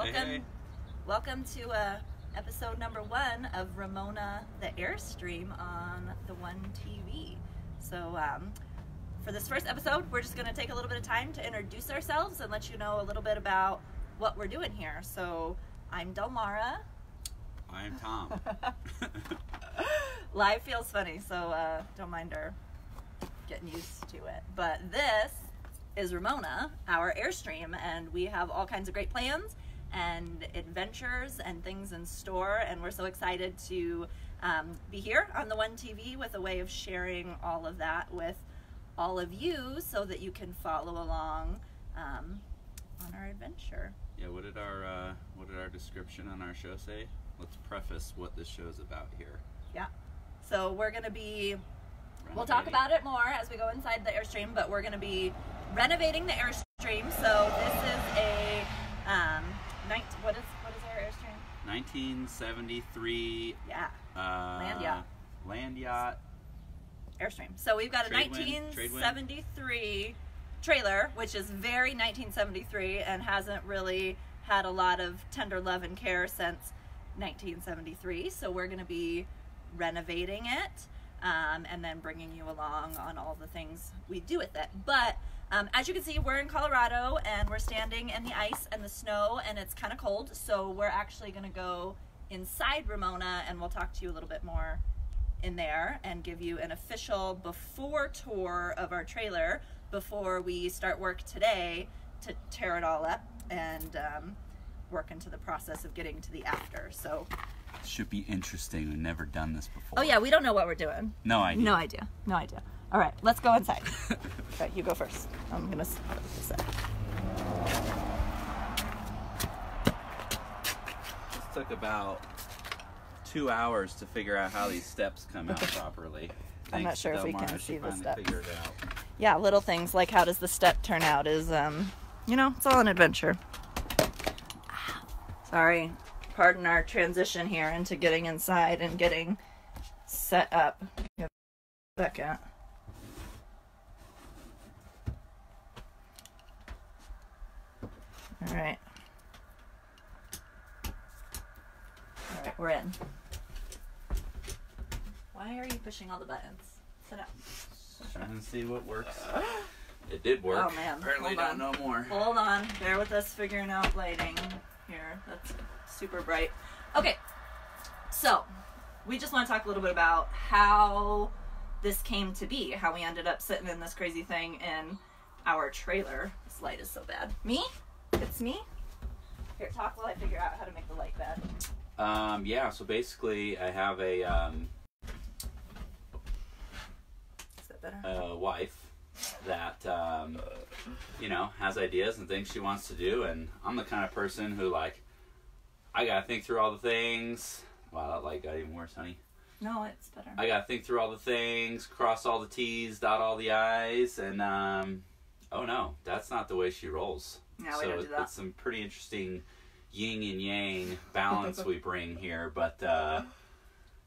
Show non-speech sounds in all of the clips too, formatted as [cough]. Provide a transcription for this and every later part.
Welcome, hey. welcome to uh, episode number one of Ramona the Airstream on the One TV. So, um, for this first episode, we're just going to take a little bit of time to introduce ourselves and let you know a little bit about what we're doing here. So, I'm Delmara. I'm Tom. [laughs] Live feels funny, so uh, don't mind her getting used to it. But this is Ramona, our Airstream, and we have all kinds of great plans and adventures and things in store. And we're so excited to um, be here on the WUNTV with a way of sharing all of that with all of you so that you can follow along um, on our adventure. yeah, what did our uh, what did our description on our show say? Let's preface what this show's about here. Yeah. So we're going to be We'll talk about it more as we go inside the Airstream, but we're going to be renovating the Airstream. So this is a um. What is what is our Airstream? 1973 Yeah, uh, Land yacht. Land yacht. Airstream. So we've got a Tradewind, trade wind. 1973 trailer, which is very 1973 and hasn't really had a lot of tender love and care since 1973. So we're going to be renovating it um, and then bringing you along on all the things we do with it. But um, as you can see, we're in Colorado and we're standing in the ice and the snow, and it's kind of cold. So we're actually going to go inside Ramona, and we'll talk to you a little bit more in there and give you an official before tour of our trailer before we start work today to tear it all up and um, work into the process of getting to the after. So, Should be interesting. We've never done this before. oh yeah, we don't know what we're doing. No idea. No idea. No idea. All right, let's go inside. [laughs] okay, you go first. I'm gonna. s- s- This took about two hours to figure out how these steps come out [laughs] properly. I'm not sure if we can see the steps. It out. Yeah, little things like how does the step turn out is, um, you know, it's all an adventure. [sighs] Sorry, pardon our transition here into getting inside and getting set up. Give a All right. All right, we're in. Why are you pushing all the buttons? Sit down. Trying to see what works. [gasps] It did work. Oh, man. Apparently, Hold don't on. know more. Hold on, bear with us figuring out lighting here. That's super bright. Okay, so we just want to talk a little bit about how this came to be, how we ended up sitting in this crazy thing in our trailer. This light is so bad. Me? It's me? Here, talk while I figure out how to make the light bad. Um, yeah, so basically, I have a um, Is that better? a wife that um, you know has ideas and things she wants to do, and I'm the kind of person who like I gotta think through all the things. Wow, that light got even worse, honey. no, it's better. I gotta think through all the things, cross all the T's, dot all the I's, and um, oh no, that's not the way she rolls. No, we so don't do that. it's some pretty interesting yin and yang [laughs] balance we bring here, but. uh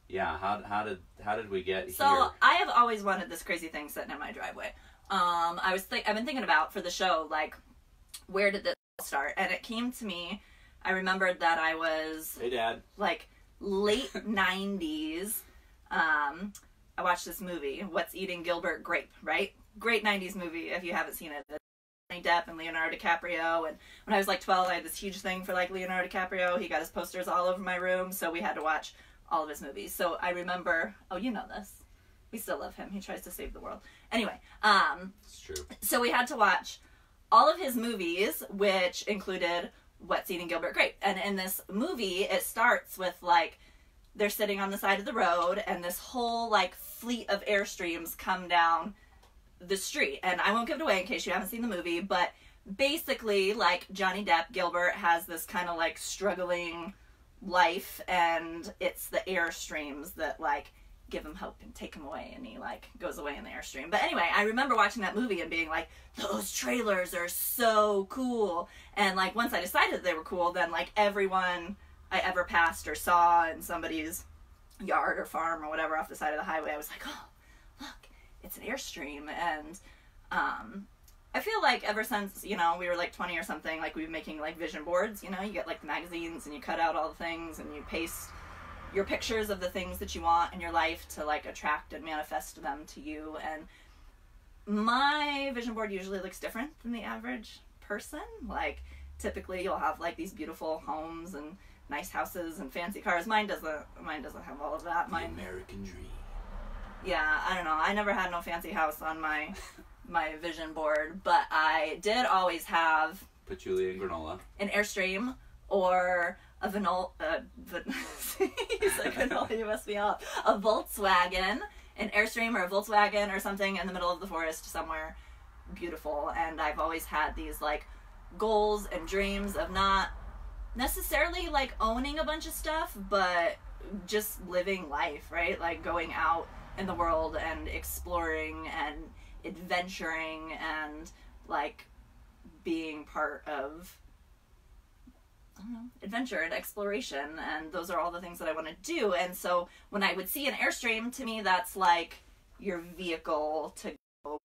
yeah, how, how did how did we get here? So here? I have always wanted this crazy thing sitting in my driveway. Um, I was think I've been thinking about for the show like where did this start? And it came to me. I remembered that I was Hey, Dad. like late [laughs] '90s. Um, I watched this movie, What's Eating Gilbert Grape, right? Great '90s movie if you haven't seen it. Johnny Depp and Leonardo DiCaprio. And when I was like 12, I had this huge thing for like Leonardo DiCaprio. He got his posters all over my room, so we had to watch all of his movies. So I remember. Oh, you know this. We still love him. He tries to save the world. Anyway, um, It's true. so we had to watch all of his movies, which included What's Eating Gilbert Grape. And in this movie, it starts with like they're sitting on the side of the road, and this whole like fleet of airstreams come down the street. And I won't give it away in case you haven't seen the movie, but basically, like Johnny Depp, Gilbert has this kind of like struggling life, and it's the airstreams that like give him hope and take him away and he like goes away in the airstream but anyway i remember watching that movie and being like those trailers are so cool and like once i decided they were cool then like everyone i ever passed or saw in somebody's yard or farm or whatever off the side of the highway i was like oh look it's an airstream and um I feel like ever since you know we were like 20 or something, like we've been making like vision boards. You know, you get like the magazines and you cut out all the things and you paste your pictures of the things that you want in your life to like attract and manifest them to you. And my vision board usually looks different than the average person. Like typically you'll have like these beautiful homes and nice houses and fancy cars. Mine doesn't. Mine doesn't have all of that. Mine. American dream. Yeah, I don't know. I never had no fancy house on my my vision board, but I did always have Patchouli and granola. an Airstream or a Vanol. Uh, van- [laughs] he's like Vanol, you must be off. A Volkswagen, an Airstream or a Volkswagen or something in the middle of the forest somewhere beautiful. And I've always had these like goals and dreams of not necessarily like owning a bunch of stuff, but just living life, right? Like going out in the world and exploring and adventuring and like being part of know, adventure and exploration. And those are all the things that I want to do. And so when I would see an airstream to me that's like your vehicle to go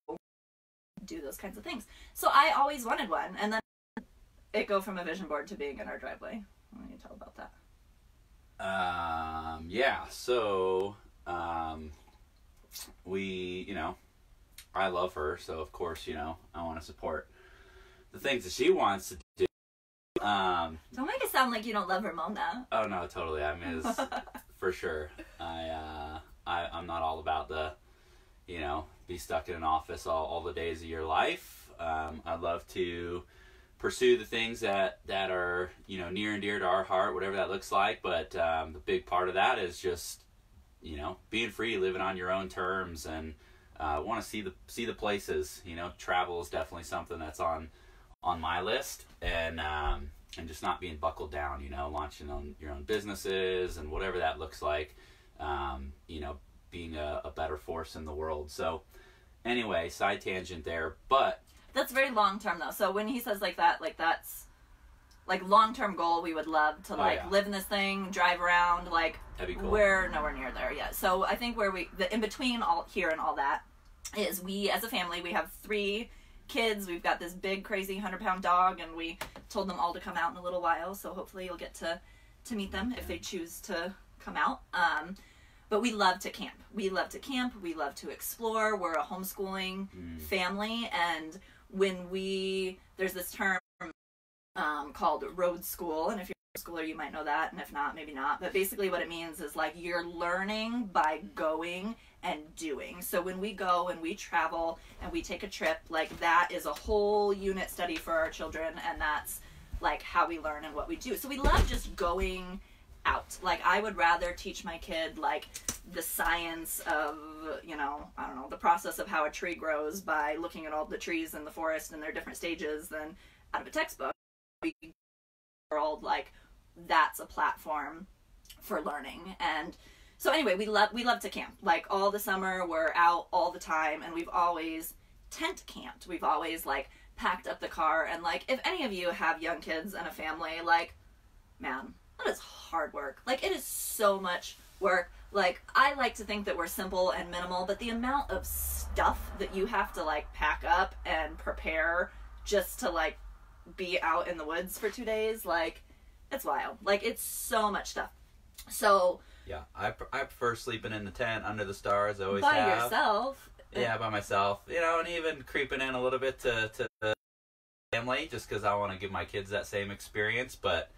do those kinds of things. So I always wanted one. And then it go from a vision board to being in our driveway. What do you tell about that? Um, yeah, so we, you know, I love her, so of course, you know, I want to support the things that she wants to do. Um, don't make it sound like you don't love Ramona oh no, totally. I mean, it's, [laughs] for sure. I, uh, I, I'm not all about the, you know, be stuck in an office all, all the days of your life. Um, I'd love to pursue the things that, that are, you know, near and dear to our heart, whatever that looks like. But um, the big part of that is just, you know, being free, living on your own terms, and uh, want to see the see the places. You know, travel is definitely something that's on on my list, and um, and just not being buckled down. You know, launching on your own businesses and whatever that looks like. Um, you know, being a, a better force in the world. So, anyway, side tangent there, but That's very long term though. So when he says like that, like that's like long term goal. We would love to Oh, like yeah. live in this thing, drive around. Like that'd be cool. we're nowhere near there yet. So I think where we the in between all here and all that is we as a family we have three kids. We've got this big crazy hundred pound dog, and we told them all to come out in a little while. So hopefully you'll get to to meet them if they choose to come out. Um, but we love to camp. We love to camp. We love to explore. We're a homeschooling Mm. family, and when we there's this term um, called road school, and if you're a schooler, you might know that, and if not, maybe not. But basically, what it means is like you're learning by going and doing. So when we go and we travel and we take a trip, like that is a whole unit study for our children, and that's like how we learn and what we do. So we love just going out. Like I would rather teach my kid like the science of, you know, I don't know, the process of how a tree grows by looking at all the trees in the forest and their different stages than out of a textbook. World like that's a platform for learning. And so anyway we love we love to camp. Like all the summer we're out all the time and we've always tent camped. We've always like packed up the car and like if any of you have young kids and a family like man that is hard work. Like it is so much work. Like i like to think that we're simple and minimal but the amount of stuff that you have to like pack up and prepare just to like be out in the woods for two days like it's wild like it's so much stuff so Yeah, I, pr- I prefer sleeping in the tent under the stars. I always by have. yourself Yeah, by myself. You know, and even creeping in a little bit to to the family, just because I want to give my kids that same experience. But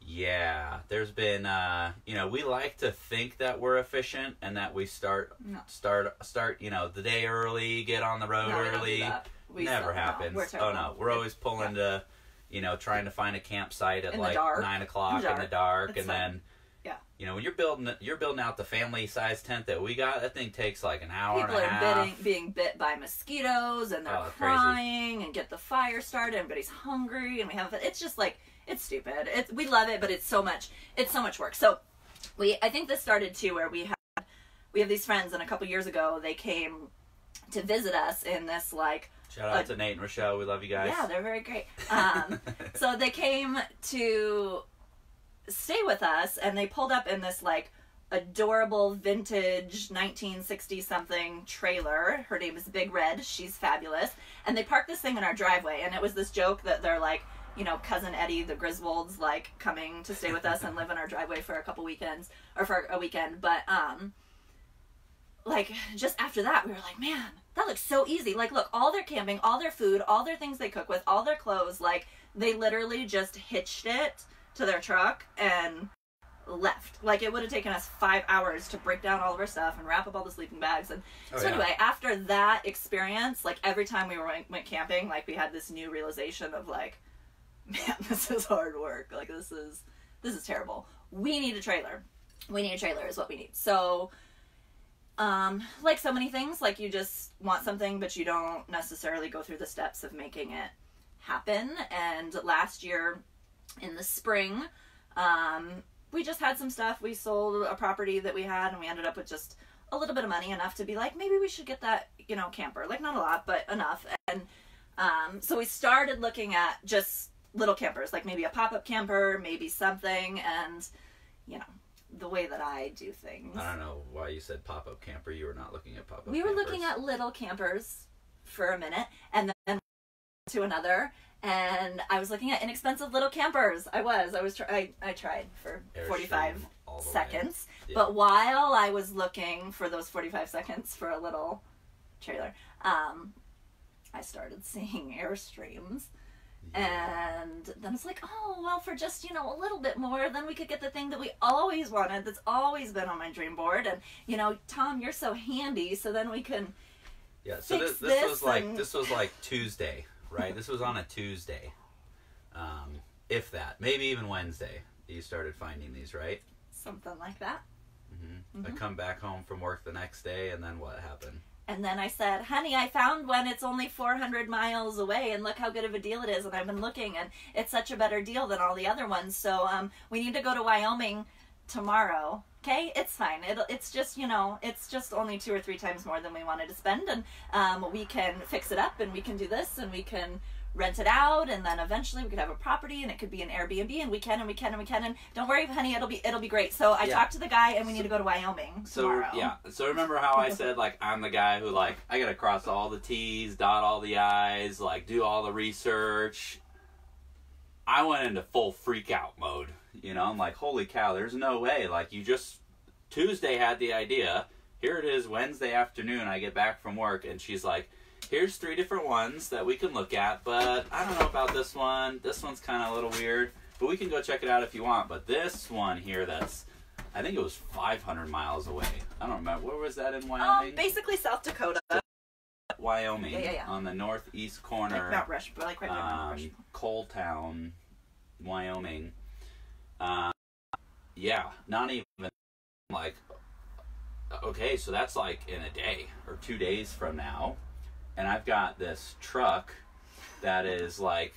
yeah, there's been, uh, you know, we like to think that we're efficient and that we start No. start start, you know, the day early, get on the road No, we don't do early. We Never no, happens. we're oh no, we're always pulling to, you know, trying to find a campsite at In like nine o'clock In the dark. It's and fun. then. Yeah. You know, when you're building you're building out the family size tent that we got, that thing takes like an hour people and a are half. bidding, being bit by mosquitoes and they're Oh, crazy. crying and get the fire started everybody's hungry and we have it's just like it's stupid it's we love it but it's so much it's so much work so we i think this started too where we had we have these friends and a couple years ago they came to visit us in this like Shout out to Nate and Rochelle. We love you guys. yeah they're very great [laughs] um so they came to stay with us and they pulled up in this like adorable vintage 1960 something trailer. Her name is Big Red. She's fabulous. And they parked this thing in our driveway, and it was this joke that they're like, you know, cousin Eddie, the Griswolds, like coming to stay with us and live in our driveway for a couple weekends or for a weekend. But um, like just after that, we were like, man, that looks so easy. Like, look, all their camping, all their food, all their things they cook with, all their clothes, like they literally just hitched it to their truck and left. Like it would have taken us five hours to break down all of our stuff and wrap up all the sleeping bags. And Oh, so yeah. anyway, after that experience, like every time we were went camping, like we had this new realization of like, [laughs] man, this is hard work. Like this is this is terrible. We need a trailer. We need a trailer is what we need. So um like so many things like you just want something but you don't necessarily go through the steps of making it happen. And last year in the spring um we just had some stuff. We sold a property that we had and we ended up with just a little bit of money enough to be like maybe we should get that you know camper. Like not a lot but enough. And um so we started looking at just little campers like maybe a pop-up camper maybe something. And you know the way that i do things I don't know why you said pop up camper. You were not looking at pop up. we were looking at little campers for a minute and then to another and i was looking at inexpensive little campers i was i was try- I, I tried for 45 seconds Yeah. but while i was looking for those 45 seconds for a little trailer um i started [laughs] seeing airstreams and then it's like, oh, well, for just, you know, a little bit more, then we could get the thing that we always wanted that's always been on my dream board. And, you know, Tom, you're so handy, so then we can. Yeah, so fix this, this, this was like and- this was like Tuesday, right? this was on a Tuesday, um, if that, maybe even Wednesday. You started finding these, right? Something like that. hmm I come back home from work the next day, and then what happened? And then I said, honey, I found one. It's only 400 miles away, and look how good of a deal it is. And I've been looking, and it's such a better deal than all the other ones. So um, we need to go to Wyoming tomorrow. Okay, it's fine. It'll, it's just you know, it's just only two or three times more than we wanted to spend, and um, we can fix it up, and we can do this, and we can rent it out, and then eventually we could have a property, and it could be an Airbnb, and we can, and we can, and we can, and don't worry, honey, it'll be it'll be great. So I Yeah. talked to the guy, and we need to go to Wyoming So tomorrow. yeah, so remember how I [laughs] said like I'm the guy who like I gotta cross all the T's, dot all the I's, like do all the research. I went into full freak out mode. You know, I'm like, holy cow, there's no way. Like you just Tuesday had the idea. Here it is Wednesday afternoon. I get back from work and she's like, here's three different ones that we can look at, but I don't know about this one. This one's kind of a little weird, but we can go check it out if you want. But this one here, that's I think it was 500 miles away. I don't remember. Where was that in Wyoming? Um, basically South Dakota, Wyoming, Yeah, yeah, yeah. on the northeast like corner, Mount Rush, but like right Mount um, Rushmore. Coal Town, Wyoming. Uh, yeah, not even like. Okay, so that's like in a day or two days from now, and I've got this truck that is like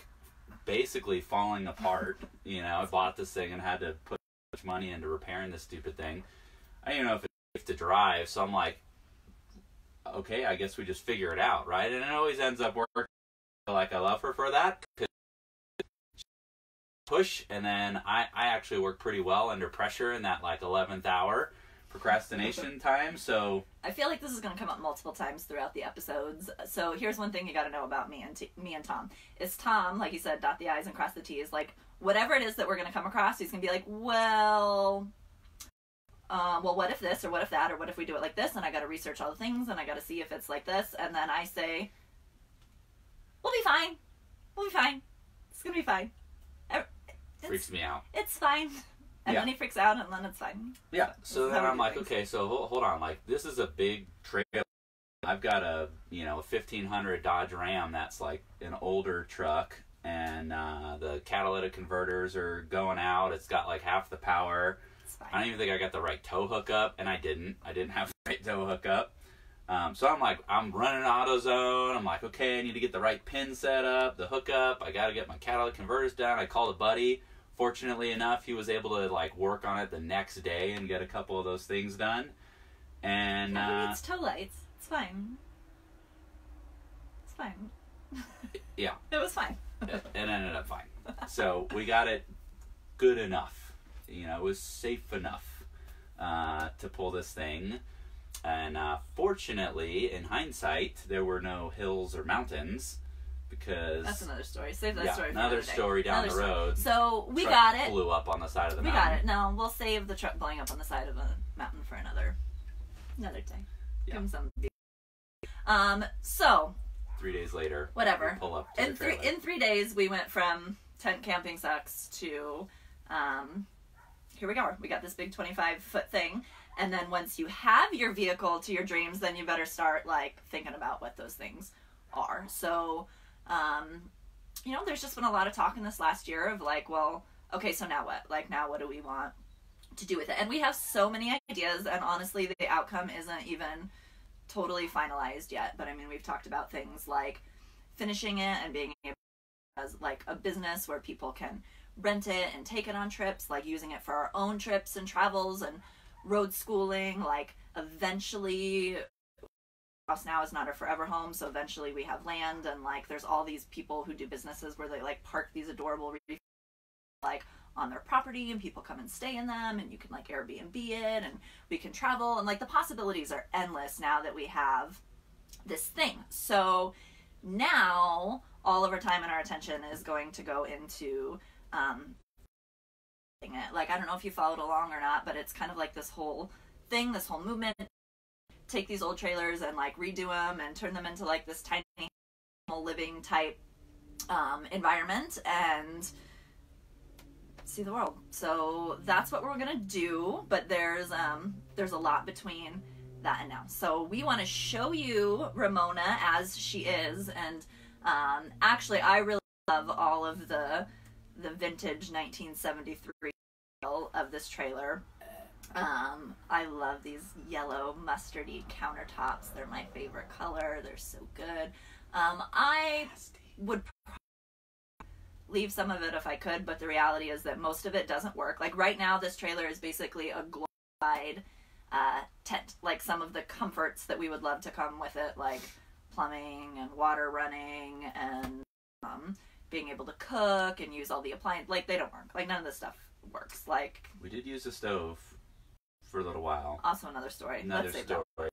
basically falling apart. You know, I bought this thing and had to put much money into repairing this stupid thing. I don't even know if it's safe to drive, so I'm like, okay, I guess we just figure it out, right? And it always ends up working. Like I love her for that. Push, and then I I actually work pretty well under pressure in that like eleventh hour procrastination [laughs] time. So I feel like this is going to come up multiple times throughout the episodes. So here's one thing you got to know about me and T- me and Tom is Tom, like you said, dot the i's and cross the t's. Like whatever it is that we're going to come across, he's going to be like, well, um, well, what if this or what if that or what if we do it like this? And I got to research all the things and I got to see if it's like this. And then I say, we'll be fine. We'll be fine. It's going to be fine. Freaks me out. it's fine. [laughs] And Yeah. then he freaks out and then it's fine. Yeah. So is then I'm like, things. okay, so hold, on. Like, this is a big trail. I've got a, you know, a 1500 Dodge Ram that's like an older truck, and uh, the catalytic converters are going out. It's got like half the power. I don't even think I got the right tow hookup, and I didn't. I didn't have [laughs] the right tow hookup. Um, so I'm like, I'm running AutoZone. I'm like, okay, I need to get the right pin set up, the hookup. I got to get my catalytic converters done. I called a buddy. Fortunately enough, he was able to like work on it the next day and get a couple of those things done. And uh, it's toe lights. It's fine. It's fine. [laughs] yeah, It was fine. it, it ended up fine. So we got it good enough. You know, it was safe enough. uh, to pull this thing. And uh, fortunately, in hindsight, there were no hills or mountains because That's another story. Save that yeah, story for another another story down Another the story. road. So we got it. Blew up on the side of the We mountain. got it. No, we'll save the truck blowing up on the side of a mountain for another another day. Yeah. Give 'em some. Um. So Three days later, Whatever. we pull up to in three in three days, we went from tent camping sucks to, um, here we go. We got this big twenty five foot thing, and then once you have your vehicle to your dreams, then you better start like thinking about what those things are. So, um, you know, there's just been a lot of talk in this last year of like, well, okay, so now what? Like, now what do we want to do with it? And we have so many ideas, and honestly, the outcome isn't even totally finalized yet. But I mean, we've talked about things like finishing it and being able as like a business where people can rent it and take it on trips, like using it for our own trips and travels and road schooling. Like eventually, house now is not our forever home, so eventually we have land and like there's all these people who do businesses where they like park these adorable like on their property and people come and stay in them and you can like Airbnb it and we can travel and like the possibilities are endless now that we have this thing. So now all of our time and our attention is going to go into um it. Like I don't know if you followed along or not, but it's kind of like this whole thing, this whole movement. Take these old trailers and like redo them and turn them into like this tiny living type um, environment and see the world. So that's what we're gonna do. But there's um there's a lot between that and now. So we want to show you Ramona as she is, and um, actually I really love all of the the vintage 1973 feel of this trailer. Um, I love these yellow mustardy countertops. They're my favorite color. They're so good. Um, I would leave some of it if I could, but the reality is that most of it doesn't work. Like right now, this trailer is basically a glorified uh, tent. Like some of the comforts that we would love to come with it, like plumbing and water running and um, being able to cook and use all the appliances. Like they don't work. Like none of this stuff works. Like We did use a stove for a little while. also another story. Another Let's that. story.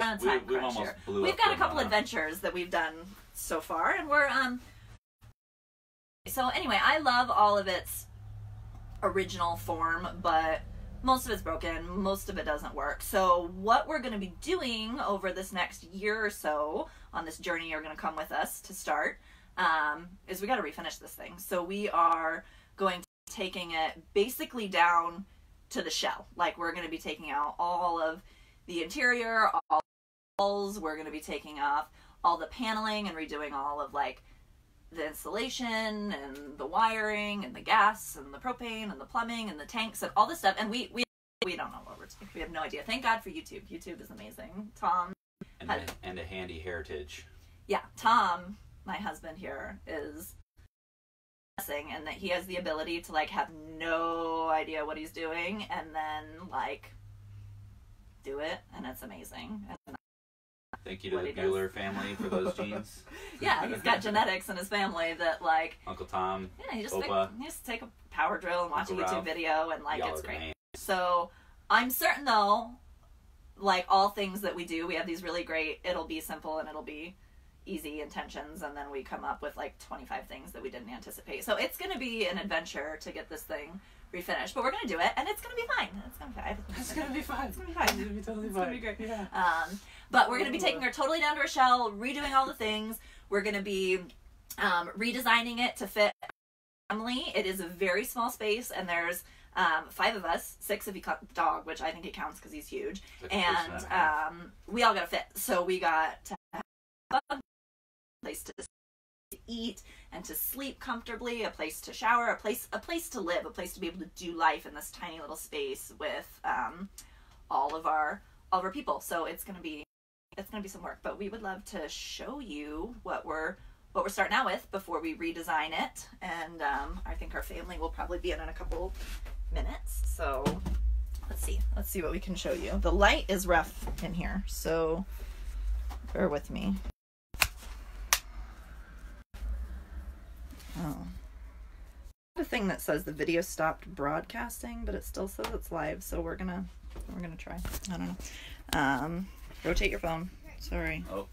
A We, we almost blew We've got a couple adventures that we've done so far, and we're um. So anyway, I love all of its original form, but most of it's broken. Most of it doesn't work. So what we're going to be doing over this next year or so on this journey, you're going to come with us to start. Um, is we got to refinish this thing. So we are going to be taking it basically down to the shell. Like we're going to be taking out all of the interior, all the walls. We're going to be taking off all the paneling and redoing all of like the insulation and the wiring and the gas and the propane and the plumbing and the tanks and all this stuff. And we we we don't know what we're doing. We have no idea. Thank God for YouTube. YouTube is amazing. Tom, and, a, and a handy heritage. yeah, Tom, my husband here is and that he has the ability to like have no idea what he's doing and then like do it and it's amazing. And Thank you to the he does. Bueller family for those [laughs] genes. yeah, he's got genetics in his family that like Uncle Tom, yeah, he just pick, he just take a power drill and watch Uncle a YouTube Ralph. video and like it's great. man. So I'm certain though, like all things that we do, we have these really great. It'll be simple and it'll be easy intentions, and then we come up with like 25 things that we didn't anticipate. So it's going to be an adventure to get this thing refinished, but we're going to do it, and it's going to be fine. It's going to be fine. It's gonna be fun. It's gonna be fine. It's gonna be totally It's gonna be great. Yeah. Um, but we're going to be taking her totally down to her shell, redoing all the things. We're going to be um, redesigning it to fit our family. It is a very small space, and there's um, five of us, six if you count the dog, which I think it counts because he's huge. Like And and a half. um, we all got to fit. So we got to have a place to eat and to sleep comfortably, a place to shower, a place a place to live, a place to be able to do life in this tiny little space with um, all of our all of our people. So it's gonna be it's gonna be some work, but we would love to show you what we're what we're starting out with before we redesign it. And um, I think our family will probably be in in a couple minutes. So let's see let's see what we can show you. The light is rough in here, so bear with me. Oh. The thing that says the video stopped broadcasting, but it still says it's live, so we're gonna We're gonna try. I don't know. Um, rotate your phone. Sorry. Oh.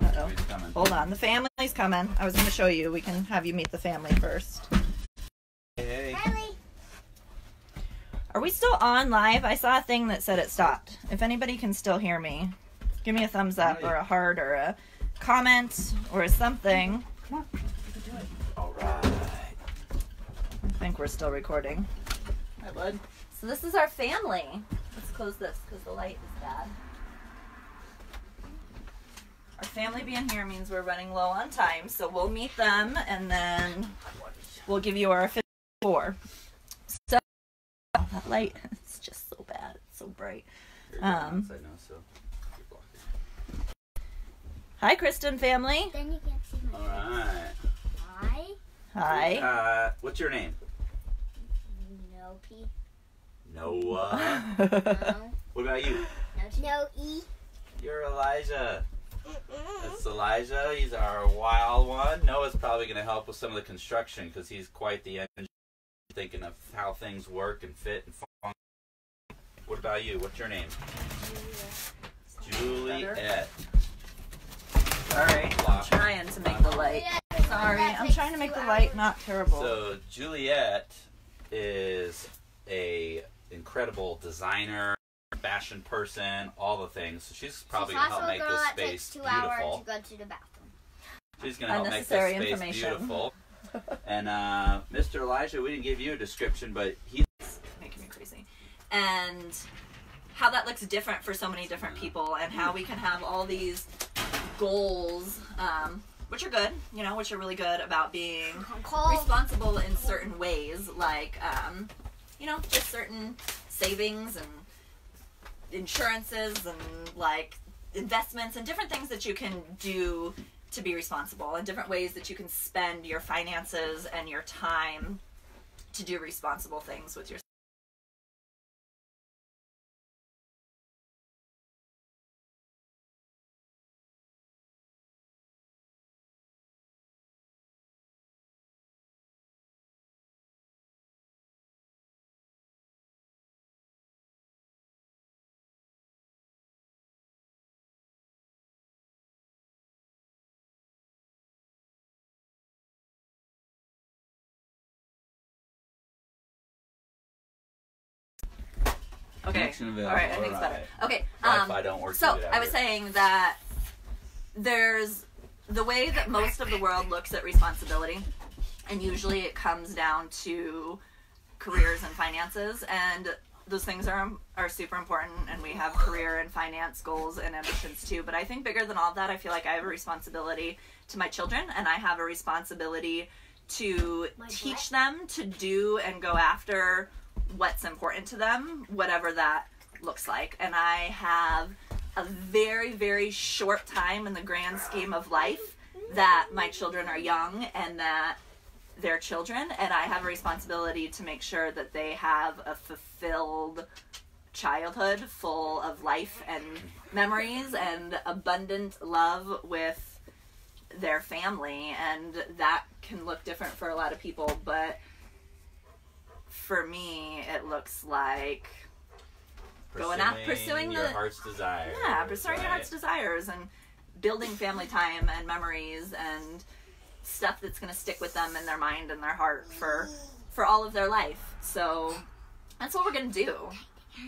Uh oh. He's coming. Hold on. The family's coming. I was gonna show you. We can have you meet the family first. Hey. Are we still on live? I saw a thing that said it stopped. If anybody can still hear me, give me a thumbs up or a heart or a comment or something. All right. I think we're still recording. Hi, bud. So this is our family. Let's close this because the light is bad. Our family being here means we're running low on time, so we'll meet them and then we'll give you our official tour. So oh, that light, it's just so bad. It's so bright. Um, outside now, so you're blocking. Hi, Kristen family. Then you can't see my All right. Hi. Hi. Uh, what's your name? No P. Noah. [laughs] No. what about you? No, no E. You're Elijah. That's Elijah. He's our wild one. Noah's probably going to help with some of the construction because he's quite the engineer, thinking of how things work and fit and function. What about you? What's your name? Juliet. Sorry, I'm trying to make the light. Sorry, I'm trying to make the light not terrible. So Juliet is a incredible designer, fashion person, all the things. So she's probably She's gonna help make this space two hours beautiful. to go to the bathroom. She's gonna help make this Unnecessary space information. beautiful. [laughs] And uh, Mr. Elijah, we didn't give you a description, but he's making me crazy. And how that looks different for so many different people, and how we can have all these goals, um, which are good, you know, which are really good about being responsible in certain ways, like, um, you know, just certain savings and insurances and like investments and different things that you can do to be responsible and different ways that you can spend your finances and your time to do responsible things with your Connection available. All right, I think it's better. Okay. Um, Wi-Fi don't work. so too good out I was here. saying that there's the way that most of the world looks at responsibility, and usually it comes down to careers and finances, and those things are are super important, and we have career and finance goals and ambitions too. But I think bigger than all that, I feel like I have a responsibility to my children, and I have a responsibility to teach them to do and go after what's important to them, whatever that looks like. And I have a very, very short time in the grand scheme of life that my children are young and that they're children. And I have a responsibility to make sure that they have a fulfilled childhood full of life and memories and abundant love with their family. And that can look different for a lot of people, but for me, it looks like going out- pursuing your the- heart's desire. yeah, pursuing your heart's desires and building family time and memories and stuff that's going to stick with them in their mind and their heart for for all of their life. So that's what we're going to do.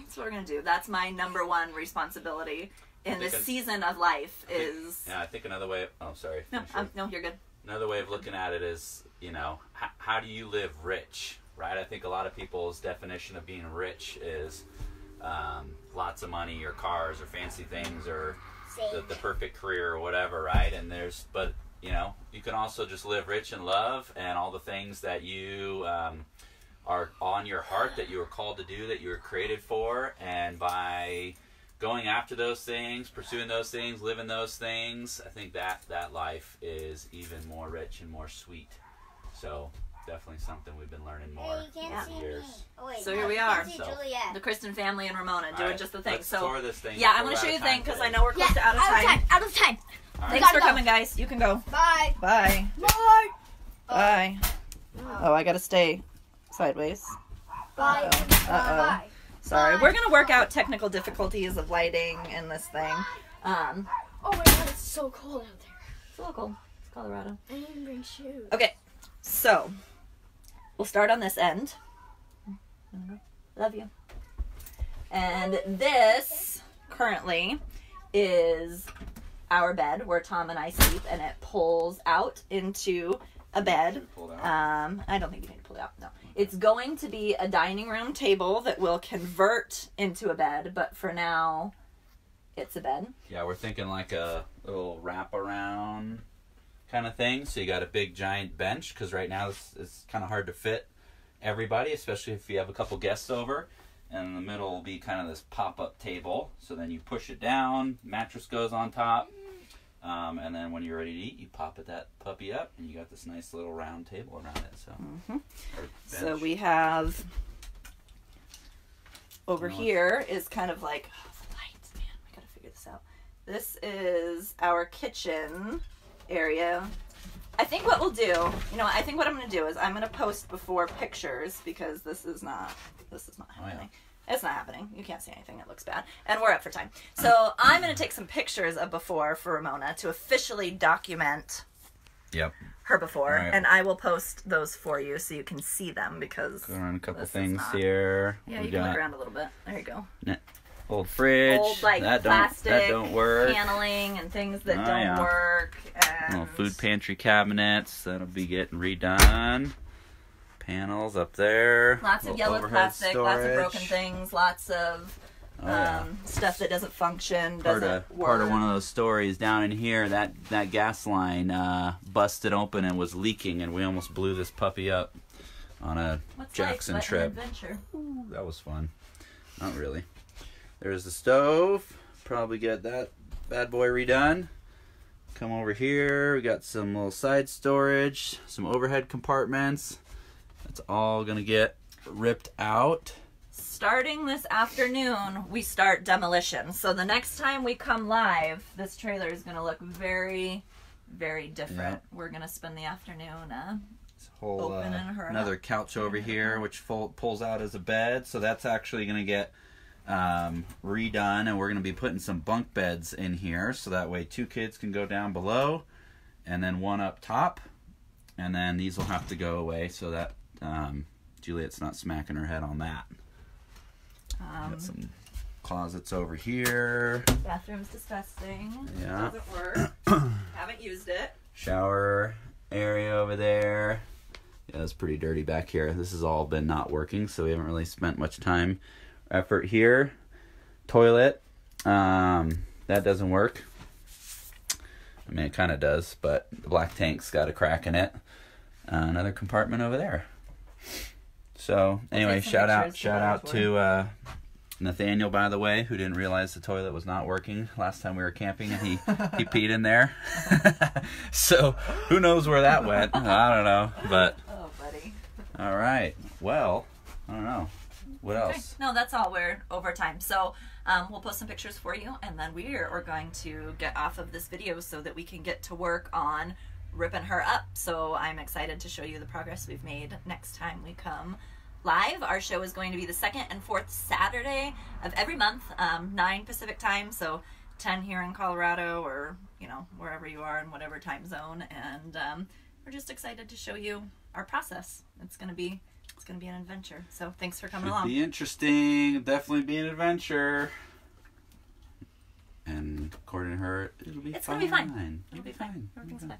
That's what we're going to do. That's my number one responsibility in this think I- season of life is Yeah, I think another way. Oh, sorry. no, um, no, you're good. another way of looking at it is, you know, h- how do you live rich, right? I think a lot of people's definition of being rich is um, lots of money or cars or fancy things or the, the perfect career or whatever, right? And there's, but you know, you can also just live rich in love and all the things that you um, are on your heart that you were called to do, that you were created for, and by going after those things, pursuing those things, living those things, I think that that life is even more rich and more sweet. So definitely something we've been learning more Hey, you can't over see the me. years. Oh, wait, So no, here we are. So- Juliet. The Kristen family and Ramona doing Alright, just the thing. let's So tour this thing yeah, I'm going to show you of the thing because I know we're close to out of out of time. time. Out of time. Alright. Thanks for go. coming, guys. You can go. Bye. Bye. Bye. Bye. Oh, I gotta stay sideways. Bye. Uh-oh. Uh-oh. Bye. Sorry, we're gonna work out technical difficulties of lighting in this thing. Um, Oh my god, it's so cold out there. it's a little cold. It's Colorado. I didn't bring shoes. Okay, so we'll start on this end. Love you. And this currently is our bed where Tom and I sleep, and it pulls out into a bed. Pull that out. Um, I don't think you need to pull it out. No, it's going to be a dining room table that will convert into a bed, but for now, it's a bed. Yeah, we're thinking like a little wraparound kind of thing. So you got a big giant bench because right now it's, it's kind of hard to fit everybody, especially if you have a couple guests over. And in the middle will be kind of this pop up table. So then you push it down, mattress goes on top. Um, and then when you're ready to eat, you pop it that puppy up, and you got this nice little round table around it. So, Mhm. So we have over here is kind of like oh, the lights, man. We gotta figure this out. This is our kitchen area. I think what we'll do, you know, I think what I'm gonna do is I'm gonna post before pictures because this is not this is not Oh, yeah. happening. It's not happening. You can't see anything. It looks bad. And we're up for time. So [laughs] I'm going to take some pictures of before for Ramona to officially document Yep. her before. Alright. And I will post those for you so you can see them because Go around a couple things not- here. Yeah, we you can look around a little bit. There you go. old fridge. Old like that don't plastic that don't work. paneling and things that Oh, don't yeah. work. Little food pantry cabinets that'll be getting redone. Panels up there. Lots of yellow plastic, lots of broken things, lots of Oh, yeah. um, stuff that doesn't function, part doesn't of work. part of one of those stories down in here. That that gas line uh, busted open and was leaking, and we almost blew this puppy up on a What's Jackson but trip. Adventure. Ooh, that was fun. Not really. There's the stove. Probably get that bad boy redone. Come over here. We got some little side storage, some overhead compartments. That's all gonna get ripped out. Starting this afternoon, we start demolition. So the next time we come live, this trailer is going to look very, very different. We're going to spend the afternoon. Uh, whole uh, another couch over here, which fold, pulls out as a bed. So that's actually gonna get um, redone, and we're gonna be putting some bunk beds in here, so that way two kids can go down below, and then one up top, and then these will have to go away so that um, Juliet's not smacking her head on that. um, Got some closets over here, bathroom's disgusting. Yeah. Doesn't work. [coughs] Haven't used it. shower area over there. Yeah, it's pretty dirty back here. This has all been not working, so we haven't really spent much time, effort here. Toilet, um, that doesn't work. I mean, it kind of does, but the black tank's got a crack in it. Uh, another compartment over there. So anyway, shout out, shout out to uh, Nathaniel, by the way, who didn't realize the toilet was not working last time we were camping, and he he [laughs] peed in there. [laughs] so who knows where that went? I don't know, but Oh, buddy. all right. Well, I don't know. What Okay. else? No, that's all. We're over time. So um, we'll post some pictures for you, and then we are going to get off of this video so that we can get to work on ripping her up. So I'm excited to show you the progress we've made next time we come live. Our show is going to be the second and fourth Saturday of every month, um, 9 Pacific time. So 10 here in Colorado or, you know, wherever you are in whatever time zone. And um, we're just excited to show you our process. It's going to be it's going to be an adventure. So thanks for coming Should along. be interesting. Definitely be an adventure. And according to her, it'll be It's fine. gonna be fine. It'll, It'll be fine. Everything's fine.